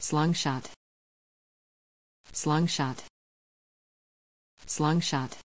Slungshot. Slungshot. Slungshot.